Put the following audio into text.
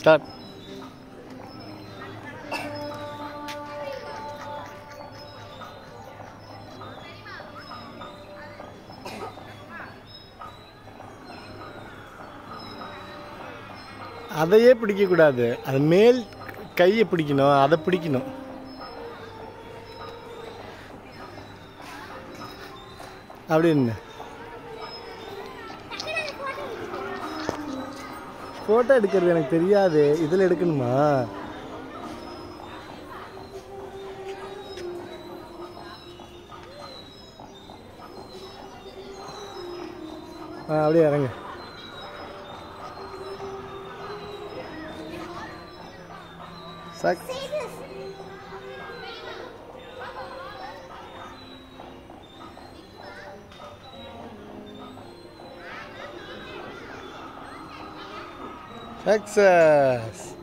Start அதையே பிடிக்கக்கூடாது. அது மேல் கையை பிடிக்கணும் அதை பிடிக்கணும். அப்படின்னு ஃபோட்டோ எடுக்கிறது எனக்கு தெரியாது. இதில் எடுக்கணுமா? ஆ அப்படியே இறங்க. சக். Texas.